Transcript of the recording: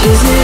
Is it